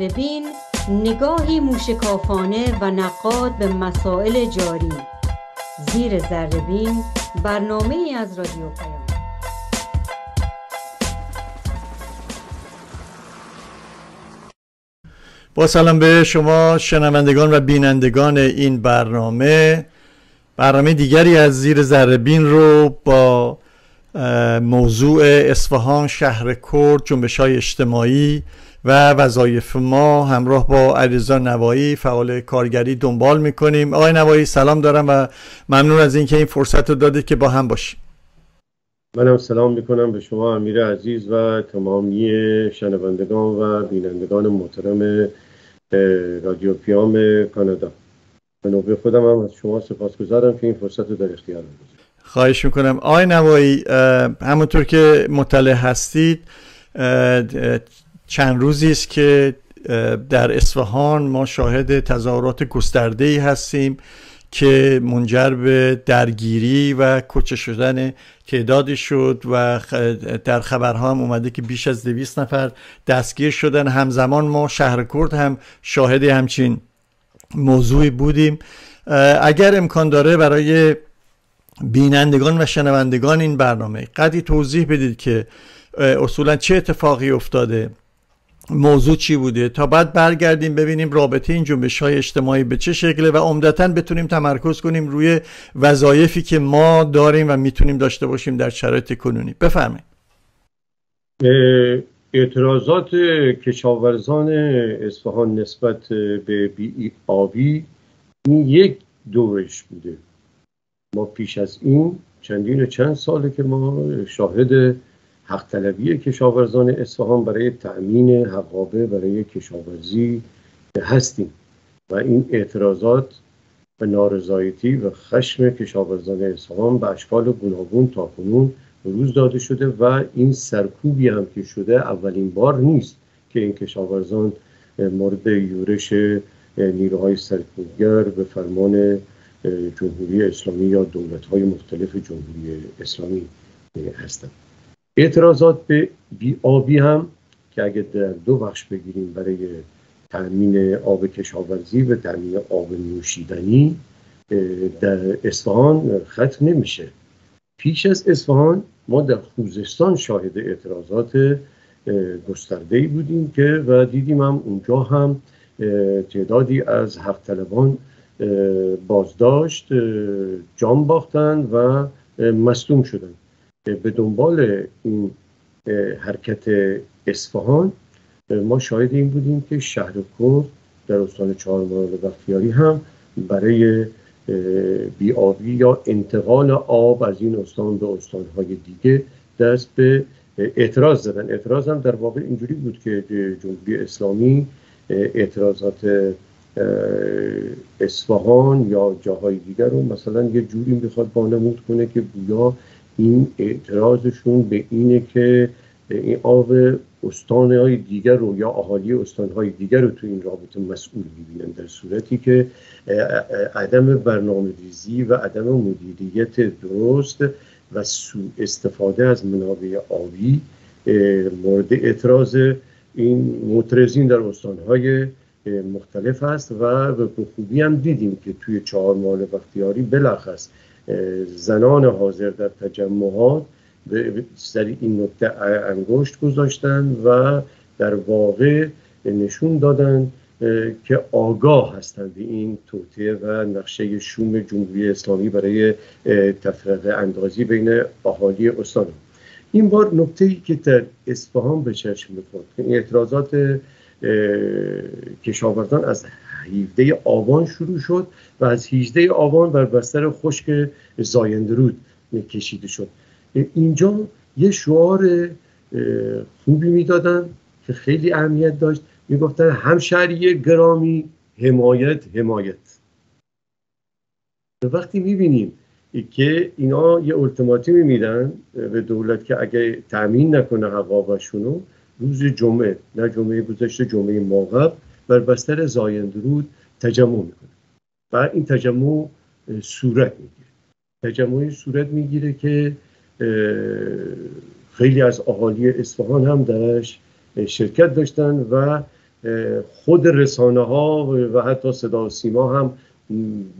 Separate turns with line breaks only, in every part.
زیر زربین نگاهی موشکافانه و نقاد به مسائل جاری. زیر زربین برنامه ای از رادیو پیام.
با سلام به شما شنوندگان و بینندگان این برنامه. برنامه دیگری از زیر زربین رو با موضوع اصفهان شهر کرد جنبش های اجتماعی و وظایف ما همراه با علیرضا نوایی فعال کارگری دنبال می‌کنیم. آقای نوایی سلام دارم و ممنون از اینکه این فرصت رو دادید که با هم باشیم.
منم سلام می‌کنم به شما امیر عزیز و تمامی شنوندگان و بینندگان محترم رادیو پیام کانادا. به نوبه خودم هم از شما سپاسگزارم که این فرصت رو در اختیار
خواهش می‌کنم. آقای نوایی همونطور که مطلع هستید چند روزی است که در اصفهان ما شاهد تظاهرات گسترده ای هستیم که منجر به درگیری و کچه شدن تعدادی شد و در خبرها هم اومده که بیش از دویست نفر دستگیر شدن. همزمان ما شهر کرد هم شاهد همچین موضوعی بودیم. اگر امکان داره برای بینندگان و شنوندگان این برنامه قدی توضیح بدید که اصولا چه اتفاقی افتاده. موضوع چی بوده؟ تا بعد برگردیم ببینیم رابطه این جنبش های اجتماعی به چه شکله و عمدتا بتونیم تمرکز کنیم روی وظایفی که ما داریم و می‌تونیم داشته باشیم در شرایط کنونی. بفرمایید.
اعتراضات کشاورزان اصفهان نسبت به بی آبی این یک دورش بوده. ما پیش از این چندین چند ساله که ما شاهد حق طلبی کشاورزان اصفهان برای تأمین حقابه برای کشاورزی هستیم و این اعتراضات به نارضایتی و خشم کشاورزان اصفهان به اشکال گوناگون تا کنون روز داده شده و این سرکوبی هم که شده اولین بار نیست که این کشاورزان مورد یورش نیروهای سرکوبگر به فرمان جمهوری اسلامی یا دولت‌های مختلف جمهوری اسلامی هستند. اعتراضات به آبی هم که اگه در دو بخش بگیریم برای تأمین آب کشاورزی و تأمین آب نوشیدنی در اصفهان ختم نمیشه. پیش از اصفهان ما در خوزستان شاهد اعتراضات گسترده ای بودیم که و دیدیم هم اونجا هم تعدادی از حق طلبان بازداشت جان باختن و مصدوم شدن. به دنبال این حرکت اصفهان ما شاهد این بودیم که شهر کرد در استان چهارمرغ بختیاری هم برای بیابی یا انتقال آب از این استان به استانهای دیگه دست به اعتراض زدن. اعتراض هم در واقع اینجوری بود که جمهوری اسلامی اعتراضات اصفهان یا جاهای دیگر رو مثلا یه جوری می‌خواد بانمود کنه که گویا این اعتراضشون به اینه که این آب استان های دیگر رو یا اهالی استان های دیگر رو تو این رابطه مسئول می‌بینن در صورتی که عدم برنامه ریزی و عدم مدیریت درست و سوء استفاده از منابع آبی مورد اعتراض این معترضین در استانهای مختلف هست و به خوبی هم دیدیم که توی چهار مال بختیاری بلخص زنان حاضر در تجمعات سر این نکته انگشت گذاشتن و در واقع نشون دادن که آگاه هستند به این توطعه و نقشه شوم جمهوری اسلامی برای تفرقه اندازی بین اهالی استان. این بار نکته ای که در اصفهان به چشم می‌خورد این اعتراضات کشاورزان از 17 آبان شروع شد و از 18 آبان بر بستر خشک زایندرود کشیده شد. اینجا یه شعار خوبی می‌دادن که خیلی اهمیت داشت. می‌گفتن همشهری گرامی حمایت حمایت. وقتی می‌بینیم که اینا یه التماتیمی میدن به دولت که اگه تأمین نکنه حقابشونو روز جمعه نه جمعه گذشته جمعه ماقب بر بستر زایندرود تجمع می‌کنه. و این تجمع صورت می‌گیره. تجمع صورت می‌گیره که خیلی از اهالی اصفهان هم درش شرکت داشتن و خود رسانه ها و حتی صدا و سیما هم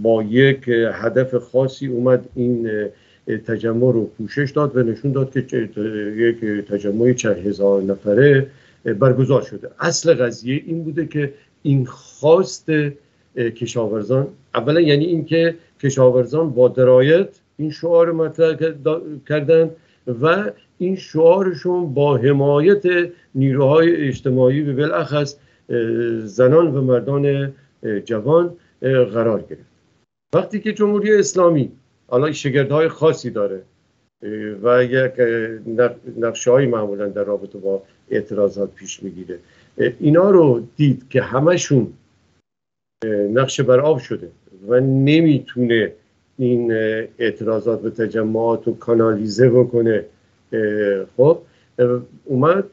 با یک هدف خاصی اومد این تجمع رو پوشش داد و نشون داد که یک تجمع چند هزار نفره برگزار شده. اصل قضیه این بوده که این خواست کشاورزان اولا یعنی اینکه کشاورزان با درایت این شعار مطرح کردن و این شعارشون با حمایت نیروهای اجتماعی به بالاخص زنان و مردان جوان قرار گرفت. وقتی که جمهوری اسلامی حالا شگردهای خاصی داره. و یک نقشه های معمولا در رابطه با اعتراضات پیش می‌گیره. اینا رو دید که همشون نقشه بر آب شده و نمی‌تونه این اعتراضات به تجمعات و کانالیزه بکنه. خب اومد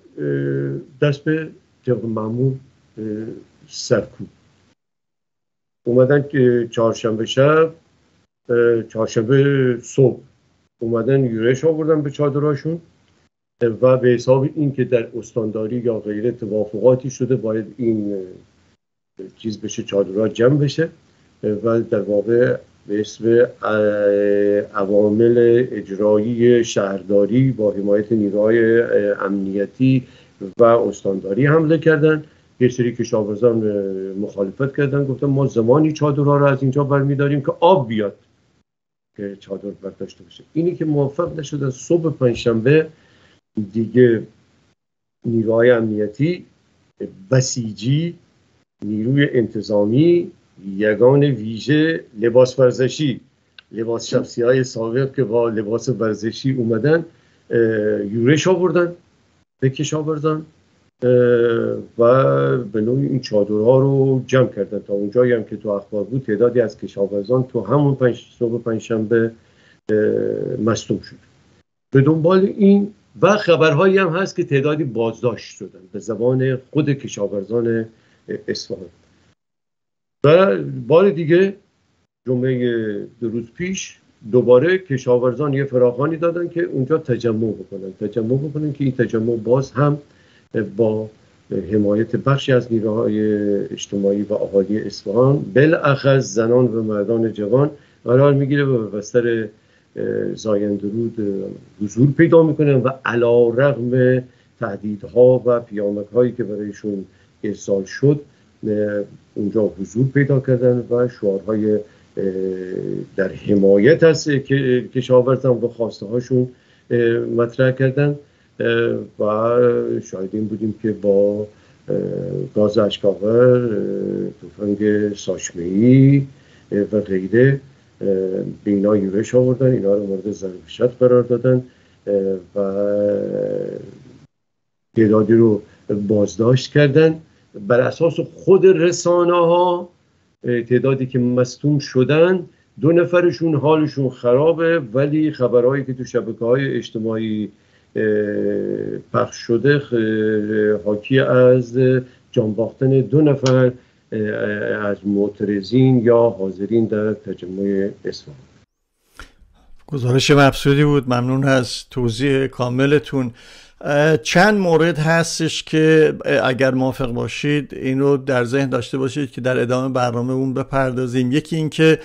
دست به طبق معمول سرکوب. اومدن که چهارشنبه شب چهارشنبه صبح اومدن یورش آوردن به چادراشون و به حساب این که در استانداری یا غیره توافقاتی شده باید این چیز بشه چادرها جمع بشه و در واقع به اسم عوامل اجرایی شهرداری با حمایت نیروهای امنیتی و استانداری حمله کردن. یه سری کشاورزان مخالفت کردن گفتن ما زمانی چادرها رو از اینجا برمیداریم که آب بیاد. که چادر برداشته بشه اینی که موفق نشد از صبح پنجشنبه دیگه نیروهای امنیتی بسیجی نیروی انتظامی یگان ویژه لباس ورزشی لباس شخصی های سابق که با لباس ورزشی اومدن یورش آوردن به کشاورزان و به نوعی این چادرها رو جمع کردن. تا اونجایی هم که تو اخبار بود تعدادی از کشاورزان تو همون پنج صبح پنجشنبه مصدوم شد. به دنبال این و خبرهایی هم هست که تعدادی بازداشت شدن به زبان خود کشاورزان اصفهان. و بار دیگه جمعه دو روز پیش دوباره کشاورزان یه فراخانی دادن که اونجا تجمع بکنن. تجمع بکنن که این تجمع باز هم با حمایت بخشی از نیروهای اجتماعی و اهالی اصفهان. بالاخص زنان و مردان جوان قرار می‌گیره و به بستر زایندرود حضور پیدا می‌کنن و علا رغم تهدیدها و پیامک هایی که برایشون ارسال شد اونجا حضور پیدا کردن و شعارهای در حمایت از کشاورزان و خواسته هاشون مطرح کردن. و شاید این بودیم که با گاز اشکاور توفنگ ساشمهی و غیره به اینا یورش آوردن اینا رو مورد ضرب قرار دادن و تعدادی رو بازداشت کردن. بر اساس خود رسانه ها تعدادی که مستوم شدن دو نفرشون حالشون خرابه ولی خبرهایی که تو شبکه های اجتماعی پخش شده حاکی از جانباختن دو نفر از معترضین یا حاضرین در تجمع اصفهان.
گزارش مبسودی بود. ممنون از توضیح کاملتون. چند مورد هستش که اگر موافق باشید این رو در ذهن داشته باشید که در ادامه برنامه اون بپردازیم. یکی اینکه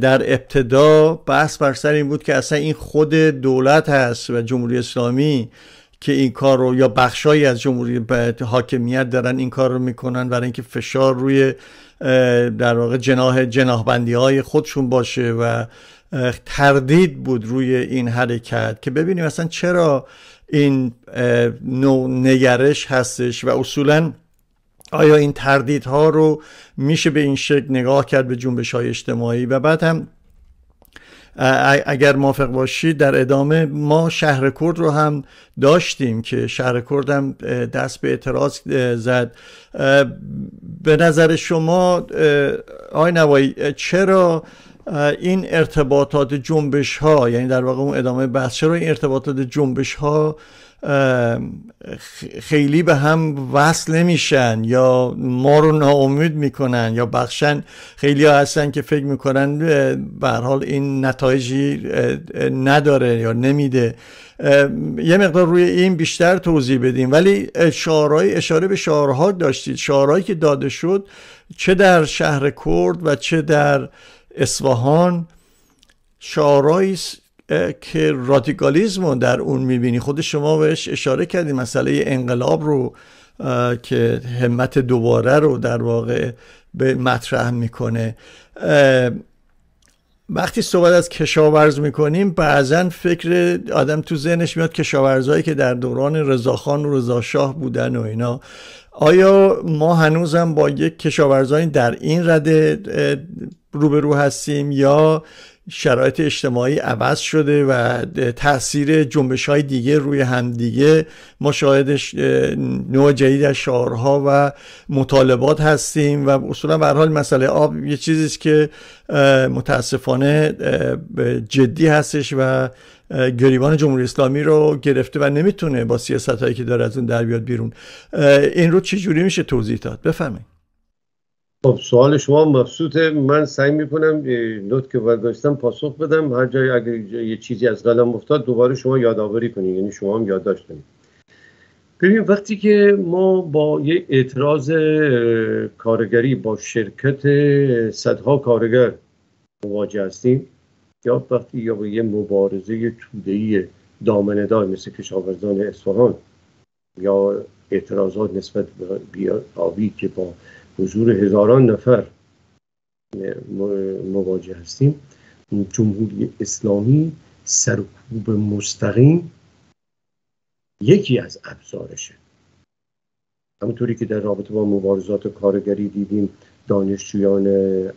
در ابتدا بحث بر سر این بود که اصلا این خود دولت هست و جمهوری اسلامی که این کار رو یا بخشایی از جمهوری حاکمیت دارن این کار رو می‌کنن برای اینکه فشار روی در واقع جناح جناهبندی های خودشون باشه و تردید بود روی این حرکت که ببینیم اصلا چرا این نوع نگرش هستش و اصولا آیا این تردیدها رو میشه به این شکل نگاه کرد به جنبش های اجتماعی؟ و بعد هم اگر موافق باشید در ادامه ما شهر کرد رو هم داشتیم که شهر کرد هم دست به اعتراض زد. به نظر شما آی نوایی چرا این ارتباطات جنبش ها یعنی در واقع اون ادامه بحث چرا این ارتباطات جنبش ها خیلی به هم وصل نمیشن یا ما رو ناامید می‌کنن یا بخشن. خیلی ها هستن که فکر می‌کنن به حال این نتایجی نداره یا نمیده. یه مقدار روی این بیشتر توضیح بدیم. ولی شعارهای اشاره به شعارها داشتید. شعارهایی که داده شد چه در شهر کرد و چه در اصفهان. شعارهایی که رادیکالیزم در اون می‌بینی. خود شما بهش اشاره کردی مسئله انقلاب رو که همت دوباره رو در واقع به مطرح می‌کنه. وقتی صحبت از کشاورز می‌کنیم بعضا فکر آدم تو ذهنش میاد کشاورزهایی که در دوران رضاخان و رضاشاه بودن و اینا. آیا ما هنوزم با یک کشاورزانی در این رده روبرو هستیم یا شرایط اجتماعی عوض شده و تاثیر جنبش های دیگه روی همدیگه ما شاهد نوع جدید از شعارها و مطالبات هستیم و اصولا به حال مسئله آب یه چیزیست که متاسفانه جدی هستش و گریبان جمهوری اسلامی رو گرفته و نمی‌تونه با سیاست هایی که داره از اون در بیاد بیرون. این رو چی جوری میشه توضیح داد؟ بفهمید
خب سوال شما مبسوطه. من سعی می‌کنم نوت که برداشتم پاسخ بدم. هر جای اگر یه چیزی از قلم افتاد دوباره شما یادآوری کنید یعنی شما هم یادداشت کنید ببین وقتی که ما با یه اعتراض کارگری با شرکت صدها کارگر مواجه هستیم یا وقتی یا با یه مبارزه تودهی دامنهدار مثل کشاورزان اصفهان یا اعتراضات نسبت به آبی که با حضور هزاران نفر مواجه هستیم. جمهوری اسلامی سرکوب مستقیم یکی از ابزارشه. همونطوری که در رابطه با مبارزات کارگری دیدیم دانشجویان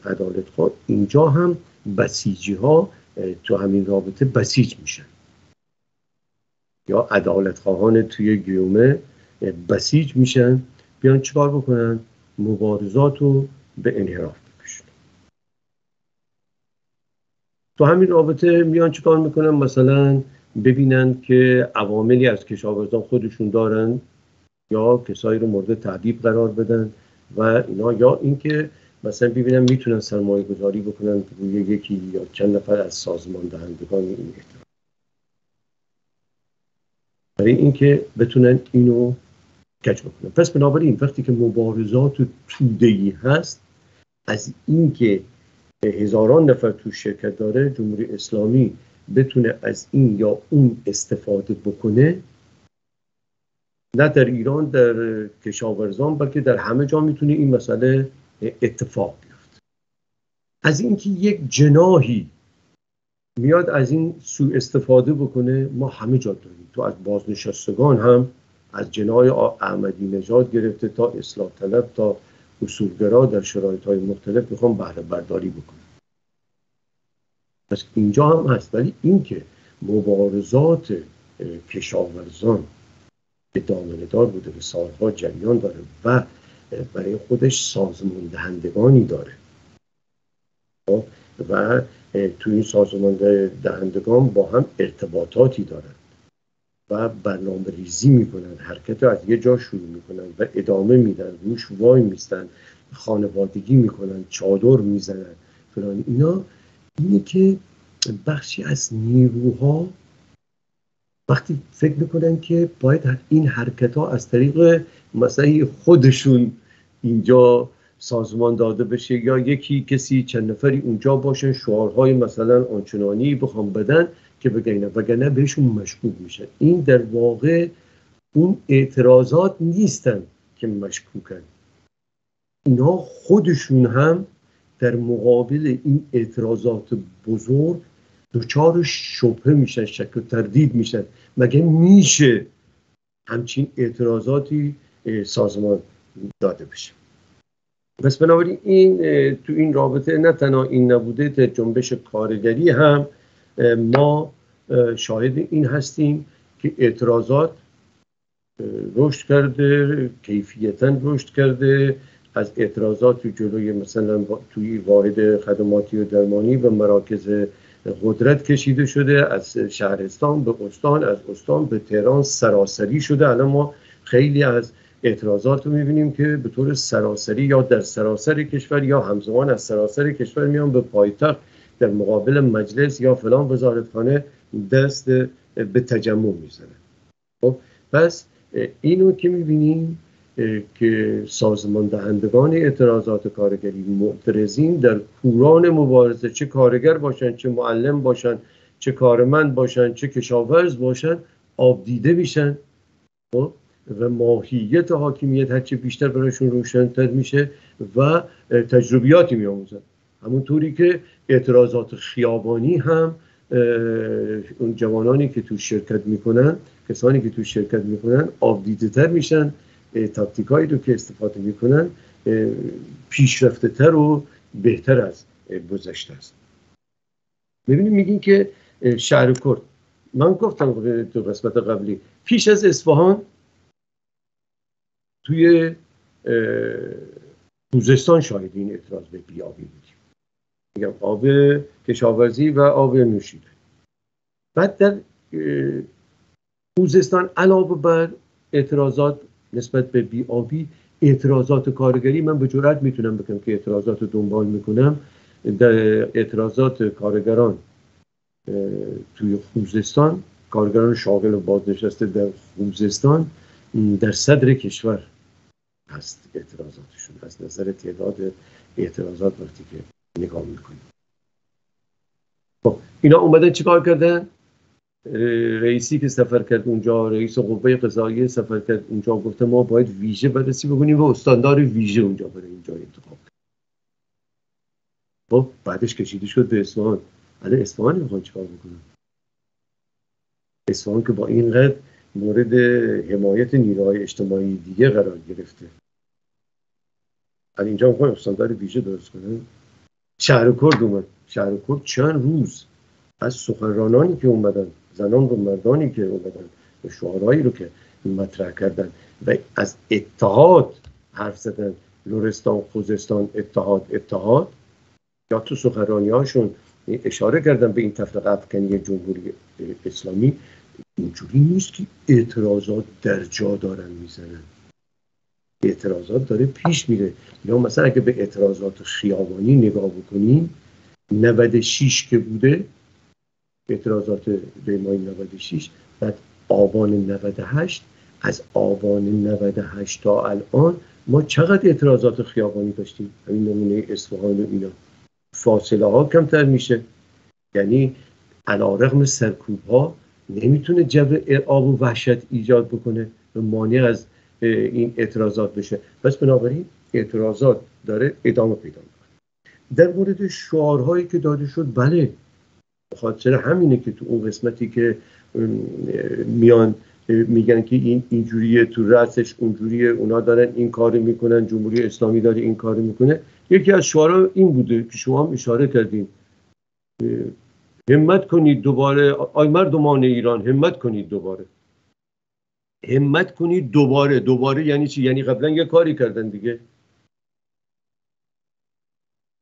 عدالت خواه اینجا هم بسیجی ها تو همین رابطه بسیج میشن. یا عدالت خواهان توی گیومه بسیج میشن. بیان چیکار بکنن؟ مبارزات رو به انحراف بکشن تو همین رابطه میان چیکار می‌کنن؟ مثلا ببینن که عواملی از کشاورزان خودشون دارن یا کسایی رو مورد تعدیب قرار بدن و اینا یا اینکه مثلا ببینن می‌تونن سرمایه گذاری بکنن روی یکی یا چند نفر از سازمان دهندگان این احترام برای اینکه بتونن اینو کج بکنن پس بنابراین وقتی که مبارزات تودهی هست از اینکه هزاران نفر تو شرکت داره جمهوری اسلامی بتونه از این یا اون استفاده بکنه نه در ایران در کشاورزان بلکه در همه جا می‌تونه این مسئله اتفاق بیفته. از اینکه یک جناهی میاد از این سوء استفاده بکنه ما همه جا داریم. تو از بازنشستگان هم از جنای احمدی نژاد گرفته تا اصلاح طلب تا اصولگرا در شرایط های مختلف می‌خوام بهره برداری بکنم پس اینجا هم هست. ولی اینکه مبارزات کشاورزان دامنه دار بوده به سالها جریان داره و برای خودش سازمان دهندگانی داره. خب، و توی این سازمان دهندگان با هم ارتباطاتی دارن. و برنامه ریزی می‌کنن حرکت رو از یه جا شروع می‌کنن و ادامه میدن روش وای میستن خانوادگی می‌کنن چادر می‌زنن فلان اینا. اینه که بخشی از نیروها وقتی فکر می‌کنن که باید این حرکت ها از طریق مثلا خودشون اینجا سازمان داده بشه یا یکی کسی چند نفری اونجا باشن شعارهای مثلا آنچنانی بخوام بدن. که بگن وگرنه بهشون مشکوک میشن این در واقع اون اعتراضات نیستن که مشکوکن. اینها خودشون هم در مقابل این اعتراضات بزرگ دچار شبهه میشن شک و تردید میشن. مگه میشه همچین اعتراضاتی سازمان داده بشه؟ پس بنابراین این تو این رابطه نه تنها این نبوده جنبش کارگری هم ما شاهد این هستیم که اعتراضات رشد کرده کیفیتا رشد کرده از اعتراضات جلوی مثلا توی واحد خدماتی و درمانی و مراکز قدرت کشیده شده از شهرستان به استان از استان به تهران سراسری شده. الان ما خیلی از اعتراضات رو می‌بینیم که به طور سراسری یا در سراسر کشور یا همزمان از سراسر کشور میان به پایتخت در مقابل مجلس یا فلان وزارتخانه دست به تجمع می‌زنن خب پس اینو که می‌بینیم که سازمان دهندگان اعتراضات کارگری معترضین در کوران مبارزه چه کارگر باشن چه معلم باشن چه کارمند باشن چه کشاورز باشن آبدیده میشن. خب و ماهیت حاکمیت هرچه بیشتر برایشون روشنتر میشه و تجربیاتی میآموزن. همونطوری که اعتراضات خیابانی هم اون جوانانی که تو شرکت می‌کنن کسانی که تو شرکت می‌کنن آبدیده تر میشن تاکتیکایی رو که استفاده می‌کنن پیشرفته تر و بهتر از گذشته است. ببینیم میگین که شهر کرد. من گفتم تو قسمت قبلی پیش از اصفهان توی خوزستان شاهد این اعتراض به بیابی بودیم میگم آب کشاورزی و آب نوشیده بعد در خوزستان علاوه بر اعتراضات نسبت به بیابی اعتراضات کارگری من به جرات می‌تونم بگم که اعتراضات دنبال می‌کنم. در اعتراضات کارگران توی خوزستان کارگران شاغل و بازنشسته در خوزستان در صدر کشور هست اعتراضاتشون. از نظر تعداد اعتراضات وقتی که نگاه می‌کنیم. خب اینا اومدن چیکار کردن؟ رئیسی که سفر کرد اونجا رئیس قوه قضاییه سفر کرد اونجا گفته ما باید ویژه بررسی بکنیم و استاندار ویژه اونجا برای اینجا انتخاب. خب بعدش کشیده شد به اصفهان. الان اصفهان می‌خوان چیکار بکنن اصفهان که با اینقدر مورد حمایت نیروهای اجتماعی دیگه قرار گرفته. الان اینجا می‌خوان استاندار ویژه درست کنن شهر کرد اومد. شهر کرد چند روز از سخنرانانی که اومدن زنان و مردانی که اومدن و شعارهایی رو که مطرح کردن و از اتحاد حرف زدن لورستان خوزستان اتحاد اتحاد یا تو سخنرانی هاشون اشاره کردن به این تفرقه افکنی جمهوری اسلامی. اینجوری نیست که اعتراضات در جا دارن می‌زنن. اعتراضات داره پیش میره. یا مثلا اگه به اعتراضات خیابانی نگاه بکنیم 96 که بوده اعتراضات بیمای 96 بعد آبان 98 از آبان 98 تا الان ما چقدر اعتراضات خیابانی داشتیم؟ همین نمونه اصفهان و اینا. فاصله ها کمتر میشه. یعنی علا رقم سرکوب ها نمی‌تونه جو آب و وحشت ایجاد بکنه و مانع از این اعتراضات بشه. پس بنابراین اعتراضات داره ادامه پیدا می‌کنه. در مورد شعارهایی که داده شد بله خاطر همینه که تو اون قسمتی که میان میگن که این اینجوریه تو رأسش اونجوریه اونا دارن این کار می‌کنن جمهوری اسلامی داره این کار می‌کنه. یکی از شعارها این بوده که شما هم اشاره کردین. همت کنید دوباره آی مردمان ایران همت کنید دوباره. همت کنید دوباره دوباره یعنی چی؟ یعنی قبلا یه کاری کردن دیگه.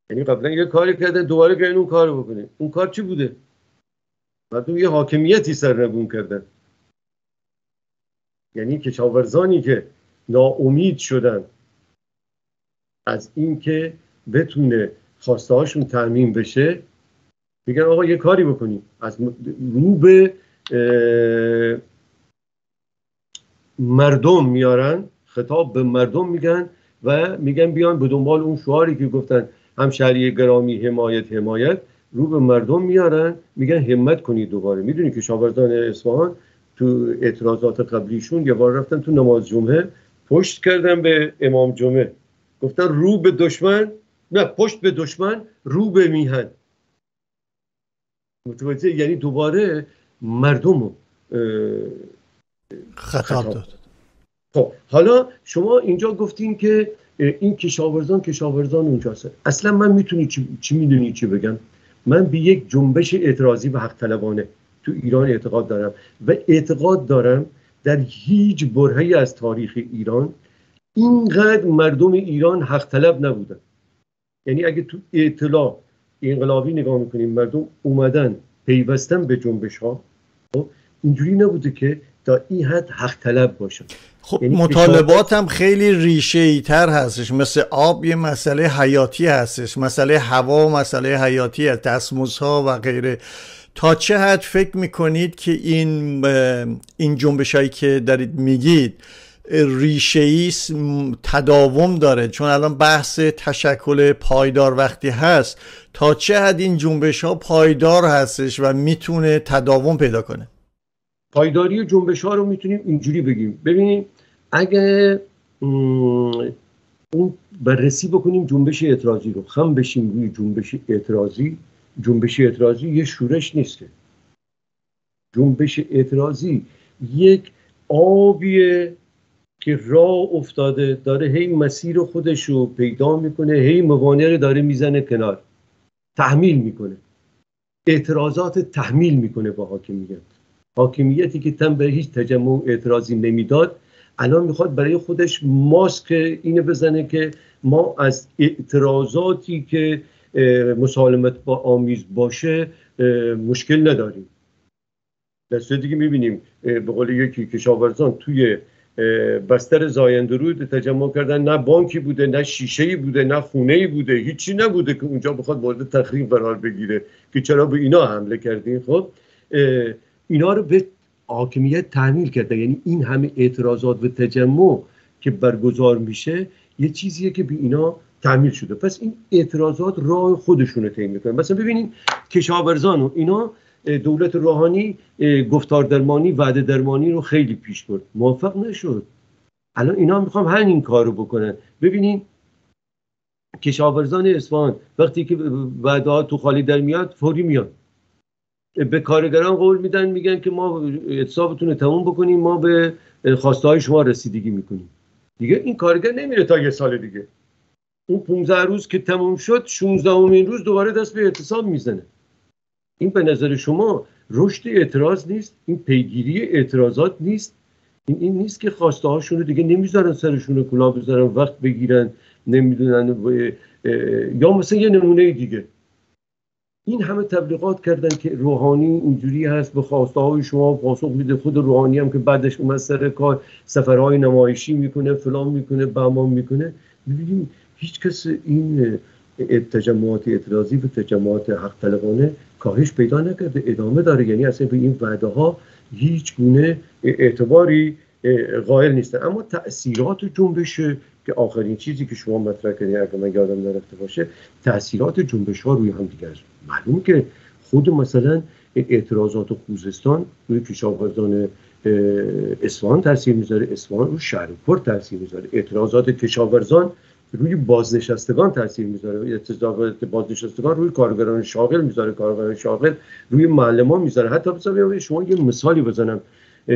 یعنی قبلا یه کاری کردن دوباره بیاین اون کار بکنه اون کار چی بوده؟ مردم یه حاکمیتی سرنگون کردن. یعنی کشاورزانی که ناامید شدن از اینکه بتونه خواسته هاشون تعمین بشه میگن آقا یه کاری بکنیم. از رو به مردم میارن خطاب به مردم میگن و میگن بیان به دنبال اون شعاری که گفتن همشهری گرامی حمایت حمایت. رو به مردم میارن میگن همت کنید دوباره. می‌دونی که شاوردان اصفهان تو اعتراضات قبلیشون یه بار رفتن تو نماز جمعه پشت کردن به امام جمعه. گفتن رو به دشمن نه پشت به دشمن رو به میهن. متوجه یعنی دوباره مردم رو
خطاب داد.
خب حالا شما اینجا گفتین که این کشاورزان کشاورزان اونجاست. اصلا من می‌تونی چی, چی می‌دونی چی بگم؟ من به یک جنبش اعتراضی و حق طلبانه تو ایران اعتقاد دارم و اعتقاد دارم در هیچ برهی از تاریخ ایران اینقدر مردم ایران حق طلب نبودن. یعنی اگه تو اطلاع انقلابی نگاه می‌کنیم مردم اومدن پیوستن به جنبش ها خب، اینجوری نبوده که تا این حد حق طلب باشن
خب یعنی مطالبات هم خیلی ریشه ای تر هستش. مثل آب یه مسئله حیاتی هستش. مسئله هوا مسئله حیاتی هست. ها و غیره. تا چه حد فکر می‌کنید که این این جنبش هایی که دارید میگید ریشه ای تداوم داره؟ چون الان بحث تشکل پایدار وقتی هست. تا چه حد این جنبش ها پایدار هستش و می‌تونه تداوم پیدا کنه؟
پایداری جنبش ها رو می‌تونیم اینجوری بگیم. ببینیم اگه اون بررسی بکنیم جنبش اعتراضی رو. خم بشیم روی جنبش اعتراضی. جنبش اعتراضی یه شورش نیسته جنبش اعتراضی یک آبیه که راه افتاده داره هی مسیر خودش رو پیدا می‌کنه هی موانع رو داره می‌زنه کنار. تحمیل می‌کنه. اعتراضات تحمیل می‌کنه با حاکمیت. حاکمیتی که تن به هیچ تجمع اعتراضی نمی‌داد الان می‌خواد برای خودش ماسک اینو بزنه که ما از اعتراضاتی که مسالمت با آمیز باشه مشکل نداریم. در دیگه می‌بینیم به قول یکی کشاورزان توی بستر زایندرود تجمع کردن نه بانکی بوده نه شیشه بوده نه خونه بوده هیچی نبوده که اونجا بخواد مورد تخریب قرار بگیره که چرا به اینا حمله کردین. خب اینا رو به حاکمیت تحمیل کرده یعنی این همه اعتراضات و تجمع که برگزار میشه یه چیزیه که به اینا تعمیل شده. پس این اعتراضات راه خودشونه طی می‌کنن مثلا ببینید کشاورزان و اینا دولت روحانی گفتار درمانی وعده درمانی رو خیلی پیش برد. موفق نشد. الان اینا می‌خوام همین کار رو بکنن. ببینین کشاورزان اصفهان وقتی که وعده ها تو خالی در میاد فوری میاد. به کارگران قول میدن میگن که ما اعتصابتون رو تموم بکنیم ما به خواسته های شما رسیدگی می‌کنیم. دیگه این کارگر نمیره تا یه سال دیگه. اون 15 روز که تموم شد 16 امین روز دوباره دست به اعتصاب می‌زنه. این به نظر شما رشد اعتراض نیست؟ این پیگیری اعتراضات نیست؟ این, این نیست که خواسته هاشون رو دیگه نمی‌ذارن سرشون رو کلا بذارن وقت بگیرن نمی‌دونن یا مثلا یه نمونه دیگه. این همه تبلیغات کردن که روحانی اینجوری هست به خواسته های شما پاسخ میده. خود روحانی هم که بعدش اومد سر کار سفرهای نمایشی می‌کنه فلان می‌کنه بهمان می‌کنه. ببینیم هیچ کس این تجمعات اعتراضی و تجمعات حق طلبانه کاهش پیدا نکرده ادامه داره. یعنی اصلا به این وعده ها هیچ گونه اعتباری قائل نیستن اما تاثیرات جنبش که آخرین چیزی که شما مطرح کردین اگر من یادم نرفته باشه تاثیرات جنبش ها روی هم دیگه معلوم که خود مثلا اعتراضات خوزستان روی کشاورزان اصفهان تاثیر می‌ذاره اصفهان رو شهر تاثیر می‌ذاره. اعتراضات کشاورزان روی بازنشستگان تاثیر می‌ذاره. اتفاقات بازنشستگان روی کارگران شاغل می‌ذاره کارگران شاغل روی معلمان می‌ذاره. حتی بذار شما یه مثالی بزنم.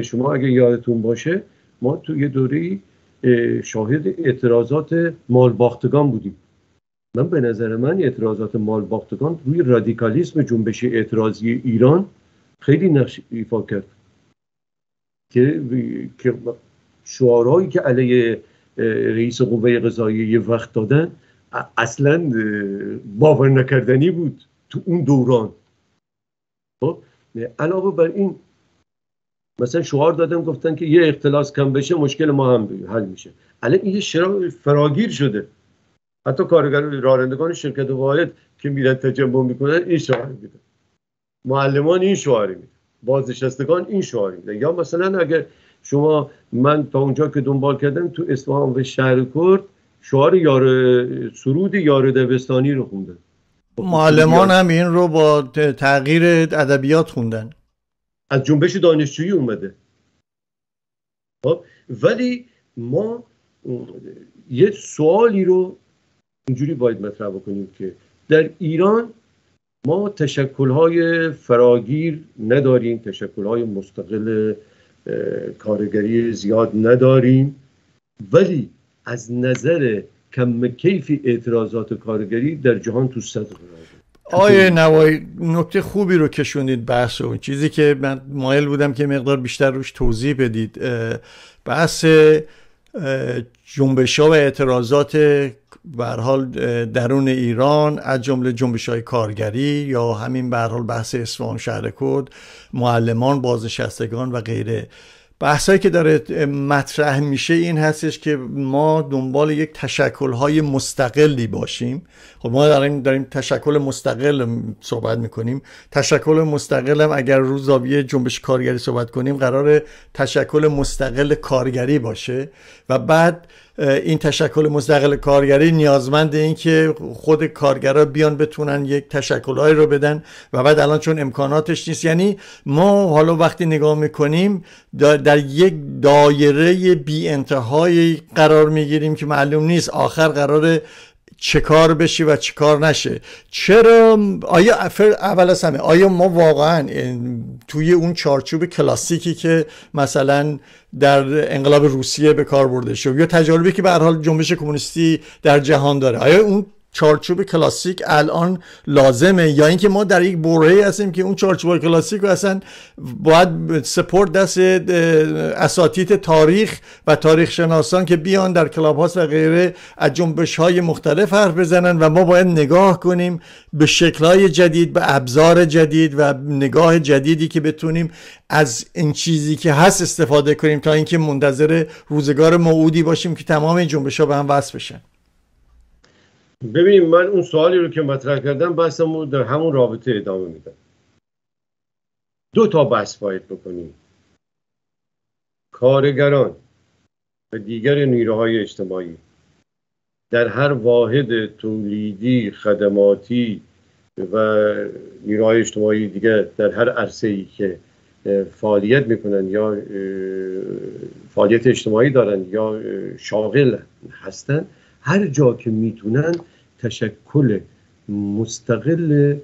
شما اگه یادتون باشه ما تو یه دوره شاهد اعتراضات مالباختگان بودیم. من به نظر من اعتراضات مالباختگان روی رادیکالیسم جنبش اعتراضی ایران خیلی نقش ایفا کرد. که شعارهایی که علیه رئیس قوه قضایی یه وقت دادن اصلا باور نکردنی بود تو اون دوران. خب؟ علاوه بر این مثلا شعار دادن گفتن که یه اختلاس کم بشه مشکل ما هم حل میشه. الان این فراگیر شده. حتی کارگر رانندگان شرکت واحد که میرن تجمع می‌کنن این شعار میدن معلمان این شعار میدن بازنشستگان این شعار میدن یا مثلا اگر شما من تا اونجا که دنبال کردم تو اصفهان و شهر کرد شعار یار سرود یار دبستانی رو خوندن
معلمان هم این رو با تغییر ادبیات خوندن.
از جنبش دانشجویی اومده. خب ولی ما یه سوالی رو اینجوری باید مطرح بکنیم که در ایران ما تشکلهای فراگیر نداریم تشکلهای مستقل کارگری زیاد نداریم. ولی از نظر کم کیف اعتراضات کارگری در جهان تو صدر
آیه نوای نکته خوبی رو کشوندید بحث و چیزی که من مایل بودم که مقدار بیشتر روش توضیح بدید. بحث جنبش و اعتراضات به حال درون ایران از جمله جنبش های کارگری یا همین به حال بحث اصفهان شهر کد معلمان بازنشستگان و غیره. بحثایی که داره مطرح میشه این هستش که ما دنبال یک تشکل های مستقلی باشیم. خب ما داریم داریم تشکل مستقل صحبت می‌کنیم. تشکل مستقل هم اگر رو زاویه جنبش کارگری صحبت کنیم قرار تشکل مستقل کارگری باشه و بعد این تشکل مستقل کارگری نیازمند این که خود کارگرا بیان بتونن یک تشکلهایی رو بدن و بعد الان چون امکاناتش نیست. یعنی ما حالا وقتی نگاه می‌کنیم در یک دایره بی انتهایی قرار می‌گیریم که معلوم نیست. آخر قرار چه کار بشی و چه کار نشه. چرا آیا اول از همه آیا ما واقعا توی اون چارچوب کلاسیکی که مثلا در انقلاب روسیه به کار برده شد یا تجاربی که به حال جنبش کمونیستی در جهان داره آیا اون چارچوب کلاسیک الان لازمه. یا اینکه ما در یک بره هستیم که اون چارچوب کلاسیک رو اصلا باید سپورت دست اساتید تاریخ و تاریخ شناسان که بیان در کلاب هاست و غیره از جنبش های مختلف حرف بزنن و ما باید نگاه کنیم به شکل های جدید به ابزار جدید و نگاه جدیدی که بتونیم از این چیزی که هست استفاده کنیم تا اینکه منتظر روزگار موعودی باشیم که تمام این جنبش ها به هم وصل بشن.
ببینیم من اون سوالی رو که مطرح کردم بحثم در همون رابطه ادامه میدم. دو تا بحث باید بکنیم. کارگران و دیگر نیروهای اجتماعی در هر واحد تولیدی خدماتی و نیروهای اجتماعی دیگر در هر عرصه ای که فعالیت می‌کنن یا فعالیت اجتماعی دارن یا شاغل هستن هر جا که می‌تونن تشکل مستقل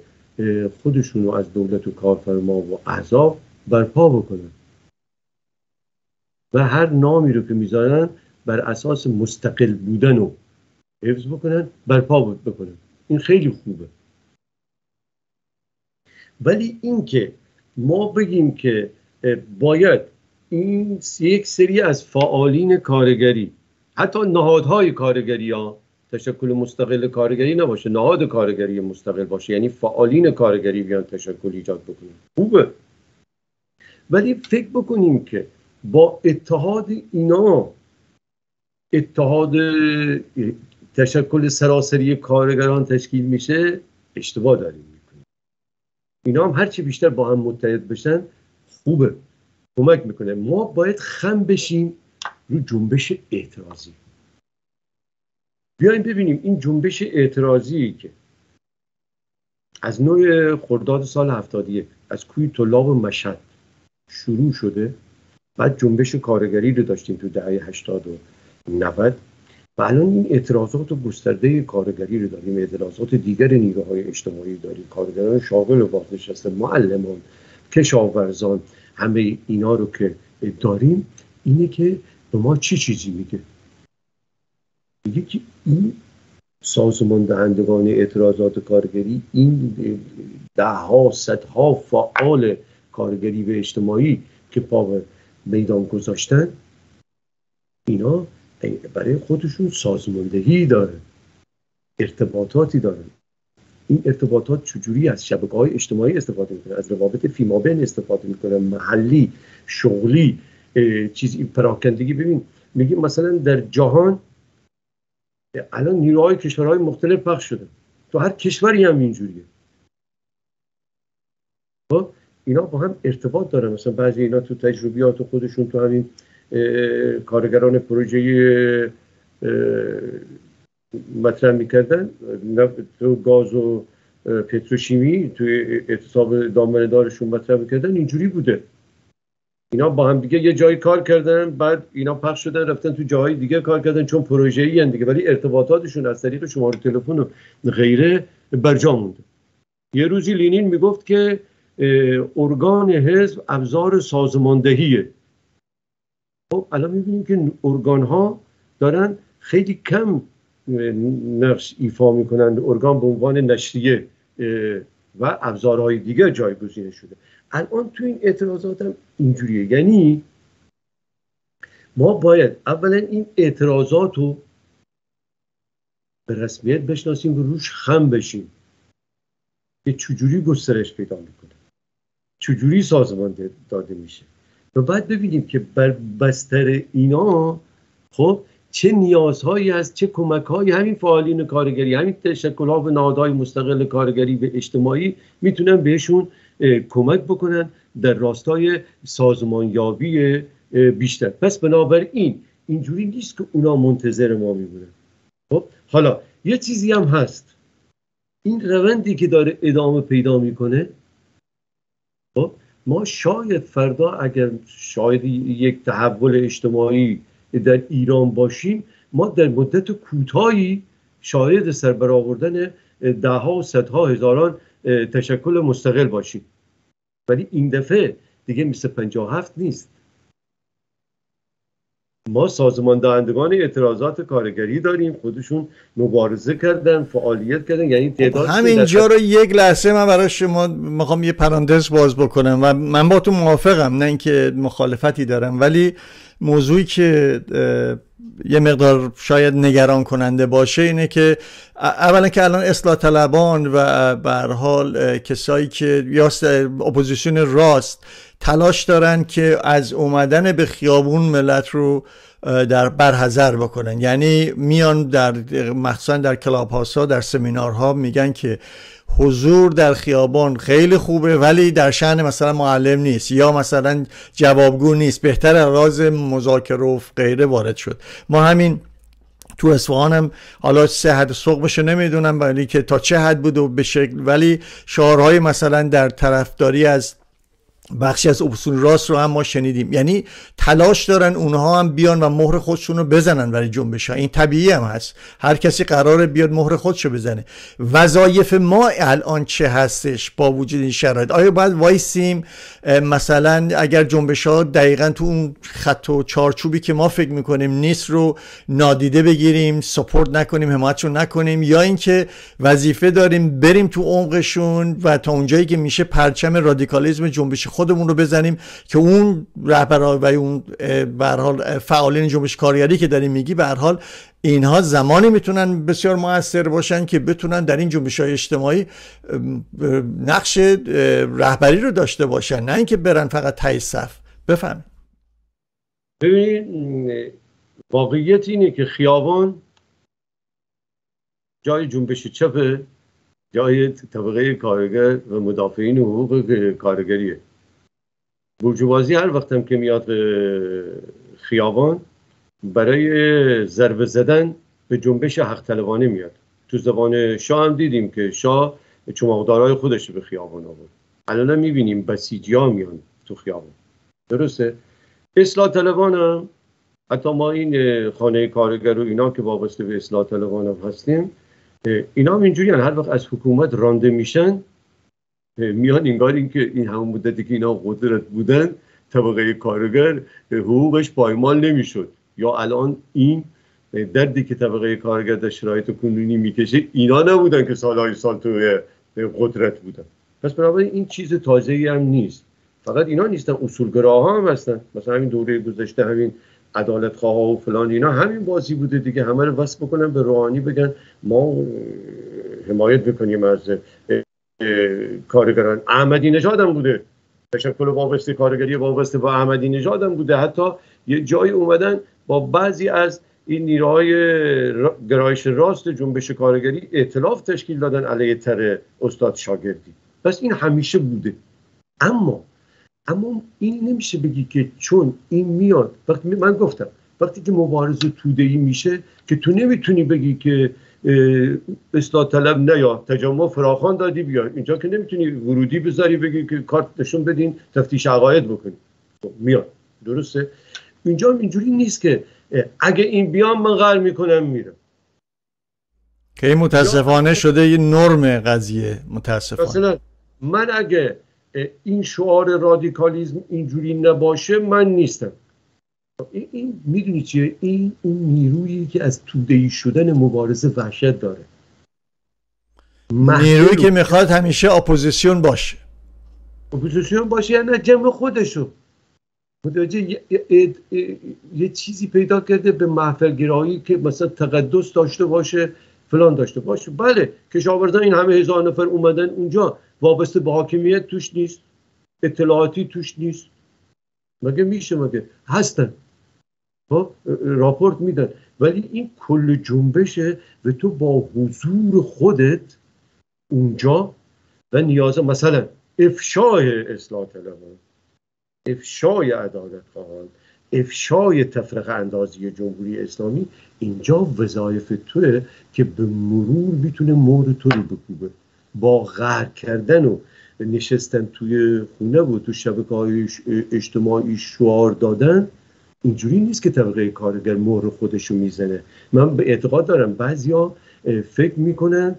خودشون رو از دولت و کارفرما و احزاب برپا بکنن. و هر نامی رو که می‌ذارن بر اساس مستقل بودن رو حفظ بکنن برپا بکنن. این خیلی خوبه. ولی اینکه ما بگیم که باید این یک سری از فعالین کارگری حتی نهادهای کارگری ها تشکل مستقل کارگری نباشه نهاد کارگری مستقل باشه یعنی فعالین کارگری بیان تشکل ایجاد بکنن. خوبه. ولی فکر بکنیم که با اتحاد اینا اتحاد تشکل سراسری کارگران تشکیل میشه اشتباه داریم می‌کنیم. اینا هم هرچی بیشتر با هم متحد بشن خوبه. کمک می‌کنه. ما باید خم بشیم. رو جنبش اعتراضی. بیایم ببینیم این جنبش اعتراضی که از نوع خرداد سال 71 از کوی طلاب مشهد شروع شده بعد جنبش کارگری رو داشتیم تو دهه 80 و 90 و الان این اعتراضات و گسترده کارگری رو داریم اعتراضات دیگر نیروهای اجتماعی داریم. کارگران شاغل و بازنشسته معلمان کشاورزان همه اینا رو که داریم اینه که به ما چی چیزی میگه؟ میگه که این سازمان دهندگان اعتراضات کارگری این ده ها صدها فعال کارگری و اجتماعی که پا میدان گذاشتن اینا برای خودشون سازماندهی داره ارتباطاتی دارن این ارتباطات چجوری از شبکه های اجتماعی استفاده می‌کنه از روابط فیمابین استفاده می‌کنه محلی شغلی چیزی پراکندگی. ببین میگیم مثلا در جهان الان نیروهای کشورهای مختلف پخش شده. تو هر کشوری هم اینجوریه. خب اینا با هم ارتباط دارن. مثلا بعضی اینا تو تجربیات خودشون تو همین کارگران پروژه مطرح می‌کردن. تو گاز و پتروشیمی توی اعتصاب دامنه دارشون مطرح می‌کردن. اینجوری بوده. اینا با هم دیگه یه جایی کار کردن بعد اینا پخش شدن رفتن تو جاهای دیگه کار کردن چون پروژه ای دیگه ولی ارتباطاتشون از طریق شماره تلفن و غیره برجا مونده. یه روزی لینین می‌گفت که ارگان حزب ابزار سازماندهیه. خب الان می‌بینیم که ارگان ها دارن خیلی کم نقش ایفا می‌کنن ارگان به عنوان نشریه و ابزارهای دیگه جایگزین شده. الان تو این اعتراضات هم اینجوریه. یعنی ما باید اولا این اعتراضات رو به رسمیت بشناسیم و روش خم بشیم که چجوری گسترش پیدا می‌کنه. چجوری سازمان داده میشه. و بعد ببینیم که بر بستر اینا خب چه نیازهایی هست چه کمک همین فعالین کارگری همین تشکل ها و نهادهای مستقل کارگری و اجتماعی می‌تونن بهشون کمک بکنن در راستای سازمانیابی بیشتر. پس بنابراین اینجوری نیست که اونا منتظر ما میمونن خب حالا یه چیزی هم هست. این روندی که داره ادامه پیدا می‌کنه خب ما شاید فردا اگر شاید یک تحول اجتماعی در ایران باشیم ما در مدت کوتاهی شاهد سربرآوردن ده ها و صدها هزاران تشکل مستقل باشیم. ولی این دفعه دیگه مثل 57 نیست. ما سازمان دهندگان اعتراضات کارگری داریم خودشون مبارزه کردن فعالیت کردن یعنی
خب، تعداد همینجا رو یک لحظه من برای شما می‌خوام یه پرانتز باز بکنم و من با تو موافقم نه اینکه مخالفتی دارم ولی موضوعی که یه مقدار شاید نگران کننده باشه اینه که اولا که الان اصلاح طلبان و به حال کسایی که یا اپوزیسیون راست تلاش دارن که از اومدن به خیابون ملت رو در برحضر بکنن. یعنی میان در مخصوصا در کلاب ها در سمینارها میگن که حضور در خیابان خیلی خوبه ولی در شهن مثلا معلم نیست یا مثلا جوابگو نیست. بهتر راز مذاکره و غیره وارد شد. ما همین تو اصفهان هم حالا سه حد بشه نمی‌دونم ولی که تا چه حد بود و به شکل ولی شعارهای مثلا در طرفداری از بخشی از اصول راست رو هم ما شنیدیم. یعنی تلاش دارن اونها هم بیان و مهر خودشون رو بزنن برای جنبش این طبیعی هم هست. هر کسی قراره بیاد مهر خودش رو بزنه. وظایف ما الان چه هستش با وجود این شرایط؟ آیا باید وایسیم؟ مثلا اگر جنبش ها دقیقا تو اون خط و چارچوبی که ما فکر می‌کنیم نیست رو نادیده بگیریم سپورت نکنیم حمایتشون نکنیم یا اینکه وظیفه داریم بریم تو عمقشون و تا اونجایی که میشه پرچم رادیکالیسم جنبش خودمون رو بزنیم که اون رهبران و اون به حال فعالین جنبش کارگری که داریم میگی به حال اینها زمانی می‌تونن بسیار موثر باشن که بتونن در این جنبش های اجتماعی نقش رهبری رو داشته باشن نه اینکه برن فقط تای صف. بفهم
ببین واقعیت اینه که خیابان جای جنبش چپه جای طبقه کارگر و مدافعین حقوق کارگریه. بورژوازی هر وقتم که میاد خیابان برای ضربه زدن به جنبش حق طلبانه میاد. تو زبان شاه هم دیدیم که شاه چماقدارای خودش به خیابان آورد. الان می‌بینیم بسیجی ها میان تو خیابان. درسته؟ اصلاح طلبان هم حتی ما این خانه کارگر و اینا که وابسته به اصلاح طلبان هم هستیم اینا هم اینجوری هر وقت از حکومت رانده میشن میان انگار اینکه این همون مدتی که اینا قدرت بودن طبقه کارگر حقوقش پایمال نمی‌شد. یا الان این دردی که طبقه کارگر در شرایط کنونی می‌کشه اینا نبودن که سالهای سال تو قدرت بودن. پس بنابراین این چیز تازه ای هم نیست. فقط اینا نیستن اصولگراها هم هستن. مثلا همین دوره گذشته همین عدالت خواه و فلان اینا همین بازی بوده دیگه. همه رو وصل بکنن به روحانی بگن ما حمایت بکنیم از کارگران احمدی نژاد هم بوده تشکل وابسته کارگری وابسته با احمدی نژاد هم بوده. حتی یه جایی اومدن با بعضی از این نیروهای گرایش راست جنبش کارگری اعتلاف تشکیل دادن علیه تر استاد شاگردی. پس این همیشه بوده. اما اما این نمیشه بگی که چون این میاد. وقتی من گفتم وقتی که مبارزه تودهی میشه که تو نمی‌تونی بگی که اصلاح طلب نیا تجمع فراخان دادی بیا. اینجا که نمی‌تونی ورودی بذاری بگی که کارت نشون بدین تفتیش عقاید بکنی. خب، میاد. درسته؟ اینجا اینجوری نیست که اگه این بیام من غر می‌کنم میرم.
که این متاسفانه شده یه نرم قضیه متاسفانه.
مثلا من اگه این شعار رادیکالیزم اینجوری نباشه من نیستم. این, این می‌دونی چیه؟ این اون نیرویی که از توده‌ای شدن مبارزه وحشت داره.
نیرویی که می‌خواد همیشه اپوزیسیون باشه.
اپوزیسیون باشه یا نه جمع خودشو. متوجه یه, چیزی پیدا کرده به محفل گرایی که مثلا تقدس داشته باشه فلان داشته باشه. بله کشاورزان این همه هزار نفر اومدن اونجا. وابسته به حاکمیت توش نیست. اطلاعاتی توش نیست. مگه میشه؟ مگه؟ هستن. خب راپورت میدن. ولی این کل جنبشه و تو با حضور خودت اونجا و نیاز مثلا افشای اصلاح طلبان افشای عدالت خواهان افشای تفرق اندازی جمهوری اسلامی اینجا وظایف توه که به مرور می‌تونه مور تو رو بکوبه. با غرق کردن و نشستن توی خونه و تو شبکه های اجتماعی شعار دادن اینجوری نیست که طبقه کارگر مهر خودشو می‌زنه. من به اعتقاد دارم بعضیا فکر می‌کنن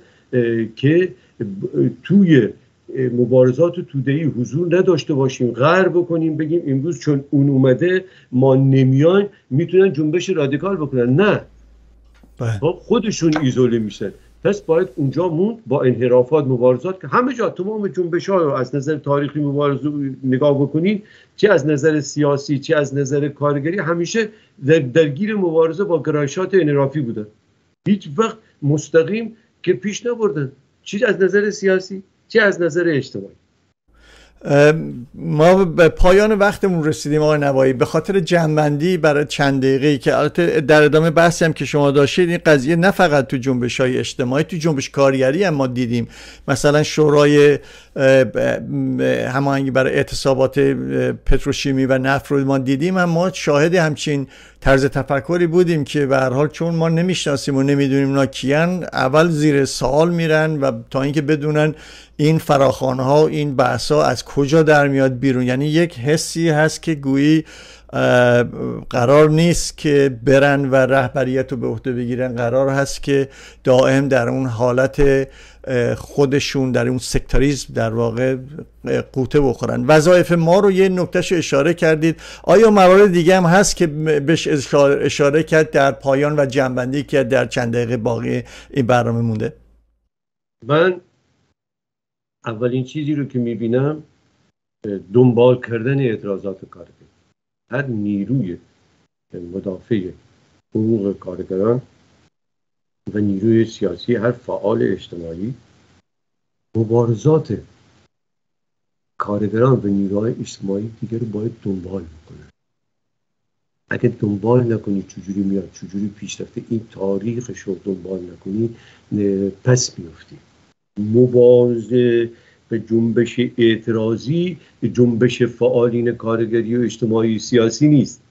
که توی مبارزات تودهی حضور نداشته باشیم غر بکنیم بگیم امروز چون اون اومده ما نمیایم می‌تونن جنبش رادیکال بکنن. نه. بله. خب خودشون ایزوله میشن. پس باید اونجا موند با انحرافات مبارزات که همه جا تمام جنبش رو از نظر تاریخی مبارزه نگاه بکنید چه از نظر سیاسی چه از نظر کارگری همیشه در درگیر مبارزه با گرایشات انحرافی بودن هیچ وقت مستقیم که پیش نبردن چی از نظر سیاسی؟ چه از نظر اجتماعی؟
ما به پایان وقتمون رسیدیم آقای نوایی. به خاطر جنبندی برای چند دقیقه که البته در ادامه بحثی هم که شما داشتید این قضیه نه فقط تو جنبش های اجتماعی تو جنبش کارگری هم ما دیدیم. مثلا شورای هماهنگی برای اعتصابات پتروشیمی و نفت رو ما دیدیم هم ما شاهد همچین طرز تفکری بودیم که به حال چون ما نمی‌شناسیم و نمی‌دونیم اونا کیان اول زیر سوال میرن و تا اینکه بدونن این فراخوان ها این بحث ها از کجا در میاد بیرون. یعنی یک حسی هست که گویی قرار نیست که برن و رهبریت رو به عهده بگیرن. قرار هست که دائم در اون حالت خودشون در اون سکتاریزم در واقع قوطه بخورن. وظایف ما رو یه نکتهش اشاره کردید. آیا موارد دیگه هم هست که بهش اشاره کرد در پایان و جنبندی که در چند دقیقه باقی این برنامه مونده؟
من اولین چیزی رو که می‌بینم دنبال کردن اعتراضات کارگر هر نیروی مدافع حقوق کارگران و نیروی سیاسی هر فعال اجتماعی مبارزات کارگران و نیروهای اجتماعی دیگر رو باید دنبال بکنن. اگه دنبال نکنی چجوری میاد چجوری پیش رفته این تاریخش رو دنبال نکنی پس میفتی مبارزه به جنبش اعتراضی جنبش فعالین کارگری و اجتماعی سیاسی نیست.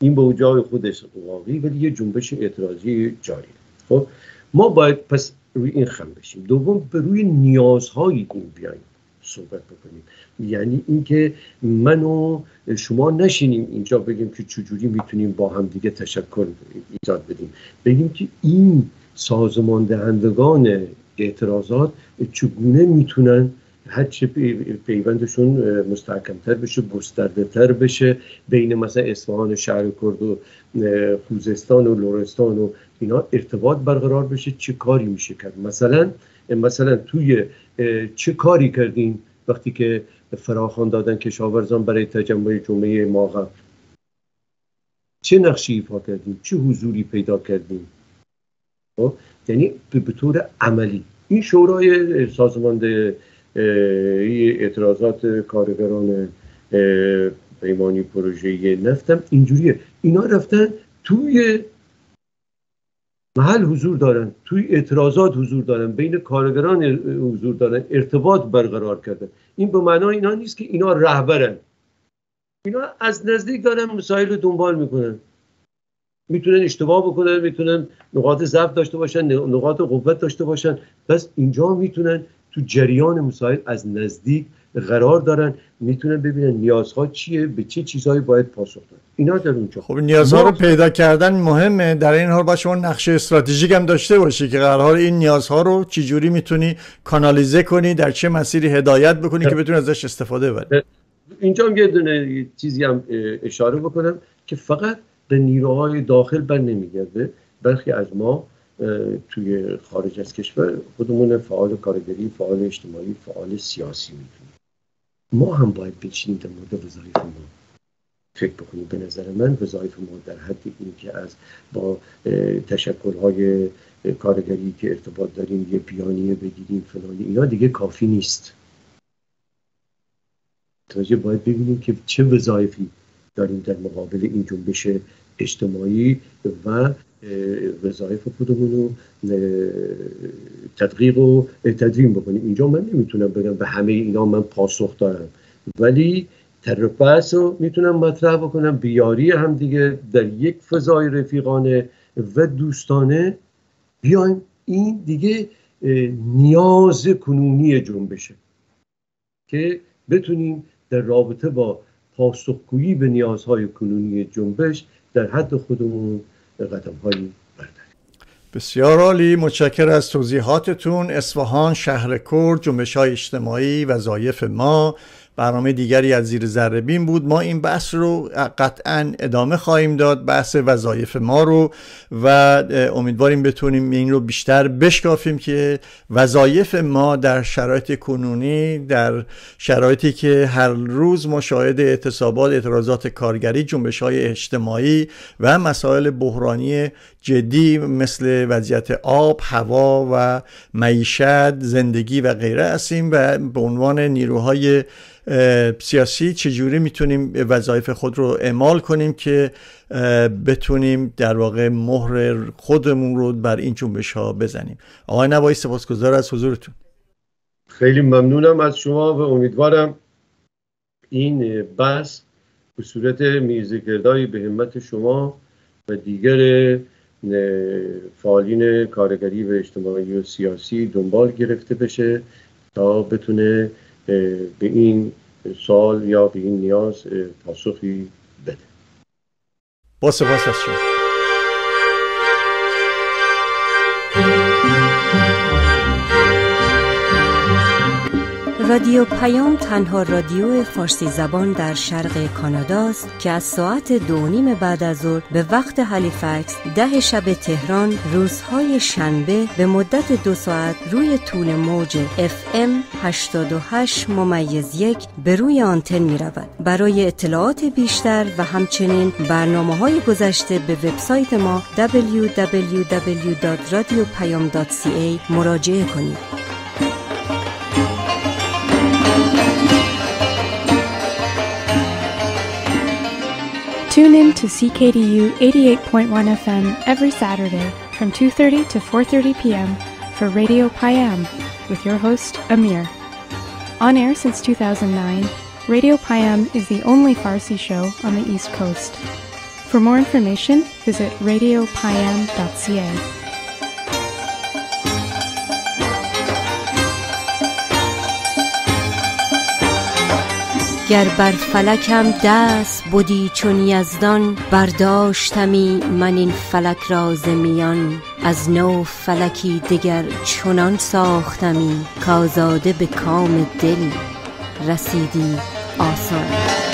این به جای خودش واقعی ولی یه جنبش اعتراضی جاری. خب ما باید پس روی این خم بشیم. دوم به روی نیازهای این بیایم صحبت بکنیم. یعنی اینکه من و شما نشینیم اینجا بگیم که چجوری می‌تونیم با هم دیگه تشکر ایجاد بدیم. بگیم که این سازمان دهندگان اعتراضات چگونه می‌تونن هرچه پیوندشون مستحکمتر بشه گسترده تر بشه. بین مثلا اصفهان و شهر کرد و خوزستان و لورستان و اینا ارتباط برقرار بشه. چه کاری میشه کرد؟ مثلا مثلا توی چه کاری کردیم وقتی که فراخوان دادن کشاورزان برای تجمع جمعه ما چه نقشی ایفا کردیم چه حضوری پیدا کردیم خب؟ یعنی به طور عملی. این شورای سازمان اعتراضات کارگران پیمانی پروژه نفتم اینجوریه. اینا رفتن توی محل حضور دارن توی اعتراضات حضور دارن بین کارگران حضور دارن ارتباط برقرار کردن. این به معنای اینا نیست که اینا رهبرن. اینا از نزدیک دارن مسائل رو دنبال می‌کنن. می‌تونن اشتباه بکنن می‌تونن نقاط ضعف داشته باشن نقاط قوت داشته باشن. بس اینجا می‌تونن تو جریان مسائل از نزدیک قرار دارن می‌تونن ببینن نیازها چیه به چه چیزهایی باید پاسخ داد. اینا در اونجا.
خب نیازها رو پیدا کردن مهمه. در این حال با شما نقشه استراتژیک هم داشته باشی که قرار این نیازها رو چجوری می‌تونی کانالیزه کنی در چه مسیری هدایت بکنی که بتونی ازش استفاده ببری.
اینجا هم یه دونه چیزی هم اشاره بکنم که فقط به نیروهای داخل بر نمیگرده برخی از ما توی خارج از کشور خودمون فعال کارگری فعال اجتماعی فعال سیاسی می‌دونیم ما هم باید بچینیم در مورد وظایف ما. فکر بکنیم به نظر من وظایف ما در حد این که از با های کارگری که ارتباط داریم یه بیانیه بگیریم فلانی اینا دیگه کافی نیست. توجه باید ببینیم که چه وظایفی داریم در مقابل این جنبش اجتماعی و وظایف خودمون رو تدقیق و تدوین بکنیم. اینجا من نمی‌تونم بگم به همه اینا من پاسخ دارم. ولی بحث رو می‌تونم مطرح بکنم. بیاری هم دیگه در یک فضای رفیقانه و دوستانه بیایم این دیگه نیاز کنونی جنبشه که بتونیم در رابطه با پاسخگویی به نیازهای کنونی جنبش در حد خودمون قدم هایی
بسیار عالی متشکر از توضیحاتتون. اصفهان شهر کرد جنبش های اجتماعی وظایف ما. برنامه دیگری از زیر ذره بین بود. ما این بحث رو قطعا ادامه خواهیم داد بحث وظایف ما رو و امیدواریم بتونیم این رو بیشتر بشکافیم که وظایف ما در شرایط کنونی در شرایطی که هر روز مشاهده اعتصابات اعتراضات کارگری جنبش های اجتماعی و مسائل بحرانی جدی مثل وضعیت آب، هوا و معیشت، زندگی و غیره هستیم و به عنوان نیروهای سیاسی چجوری می‌تونیم وظایف خود رو اعمال کنیم که بتونیم در واقع مهر خودمون رو بر این جنبش ها بزنیم. آقای نوایی سپاسگزار از حضورتون.
خیلی ممنونم از شما و امیدوارم این بحث به صورت میزگردایی به همت شما و دیگر فعالین کارگری و اجتماعی و سیاسی دنبال گرفته بشه تا بتونه به این سال یا به این نیاز پاسخی بده.
با سپاس از شما.
رادیو پیام تنها رادیو فارسی زبان در شرق کانادا است که از ساعت دو نیم بعد از ظهر به وقت هلیفکس ده شب تهران روزهای شنبه به مدت دو ساعت روی طول موج FM 88 ممیز یک به روی آنتن می رود. برای اطلاعات بیشتر و همچنین برنامه های گذشته به وبسایت ما www.radiopayam.ca مراجعه کنید.
Tune in to CKDU 88.1 FM every Saturday from 2:30 to 4:30 p.m. for Radio Payam with your host Amir. On air since 2009, Radio Payam is the only Farsi show on the East Coast. For more information, visit radiopayam.ca.
گر بر فلکم دست بودی چون یزدان برداشتمی من این فلک را میان. از نو فلکی دگر چنان ساختمی کازاده به کام دل رسیدی آسان.